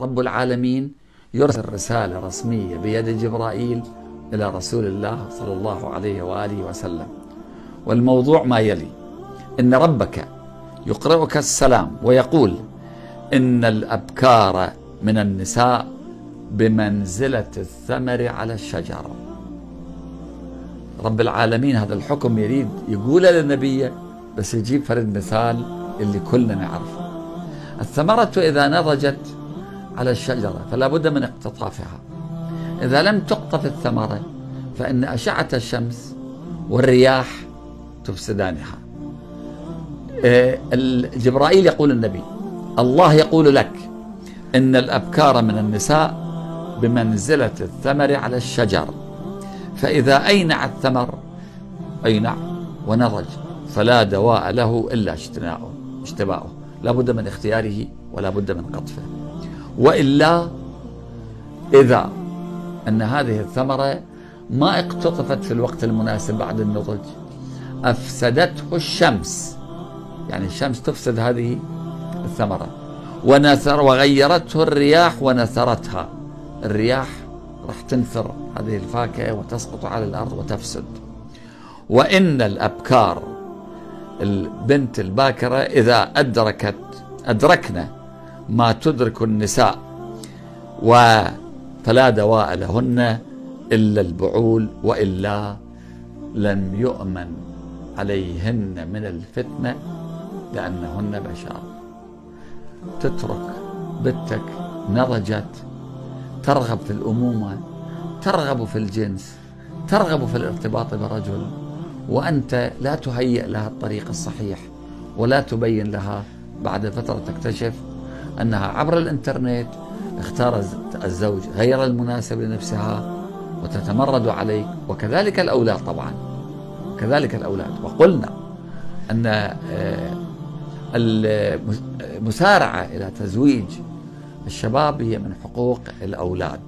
رب العالمين يرسل رسالة رسمية بيد جبرائيل إلى رسول الله صلى الله عليه وآله وسلم. والموضوع ما يلي. إن ربك يقرئك السلام ويقول إن الأبكار من النساء بمنزلة الثمر على الشجر رب العالمين هذا الحكم يريد يقوله للنبي بس يجيب فرد مثال اللي كلنا نعرفه. الثمرة إذا نضجت على الشجرة فلا بد من اقتطافها. إذا لم تقطف الثمرة فإن أشعة الشمس والرياح تفسدانها. إيه، جبرائيل يقول النبي الله يقول لك إن الأبكار من النساء بمنزلة الثمر على الشجر. فإذا أينع الثمر أينع ونضج فلا دواء له إلا اجتناؤه اجتباؤه لا بد من اختياره ولا بد من قطفه. وإلا إذا أن هذه الثمرة ما اقتطفت في الوقت المناسب بعد النضج أفسدته الشمس. يعني الشمس تفسد هذه الثمرة. ونثر وغيرته الرياح ونثرتها. الرياح راح تنثر هذه الفاكهة وتسقط على الأرض وتفسد. وإن الأبكار البنت الباكرة إذا أدركت أدركنا ما تدرك النساء و فلا دواء لهن إلا البعول وإلا لم يؤمن عليهن من الفتنة لأنهن بشر. تترك بنتك نضجت ترغب في الأمومة ترغب في الجنس ترغب في الارتباط برجل وأنت لا تهيئ لها الطريق الصحيح ولا تبين لها بعد فترة تكتشف أنها عبر الإنترنت اختار الزوج غير المناسب لنفسها وتتمرد عليك وكذلك الأولاد طبعا. كذلك الأولاد. وقلنا أن آه، المسارعة إلى تزويج الشباب هي من حقوق الأولاد.